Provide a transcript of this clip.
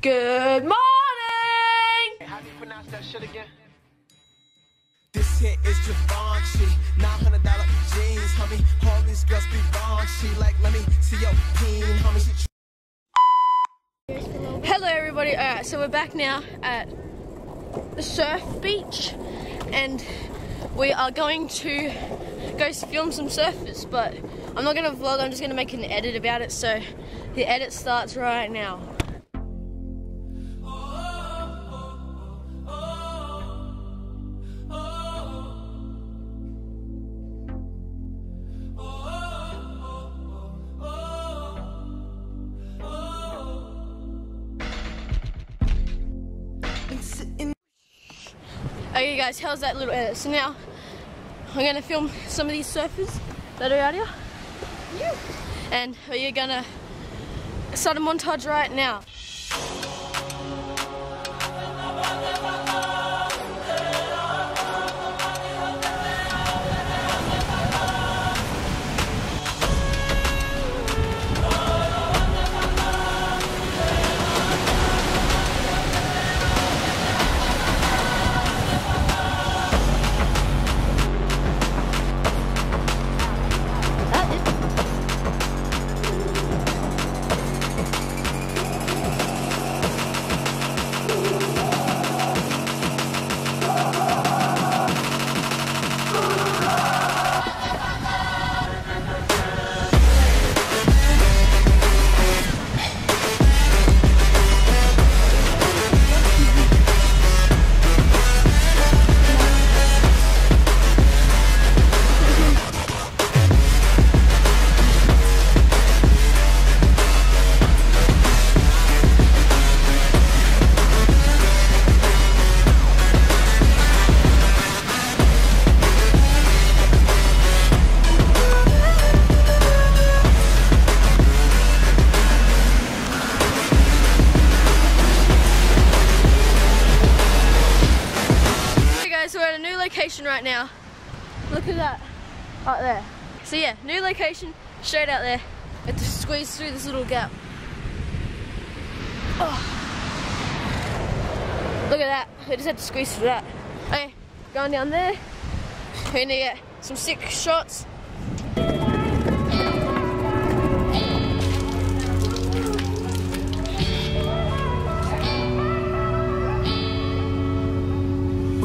Good morning! How do you pronounce that shit again? This hit is Givenchy, $900 jeans, homie. All these girls be raunchy, like let me see your peen, homie. She Hello, everybody. Alright, so we're back now at the surf beach, and we are going to go film some surfers. But I'm not gonna vlog. I'm just gonna make an edit about it. So the edit starts right now. Okay, guys, how's that little edit? So now I'm gonna film some of these surfers that are out here, and we're gonna start a montage right now. Location right now. Look at that, right there. So yeah, new location, straight out there. Have to squeeze through this little gap. Oh. Look at that, we just had to squeeze through that. Okay, going down there. We're gonna get some sick shots.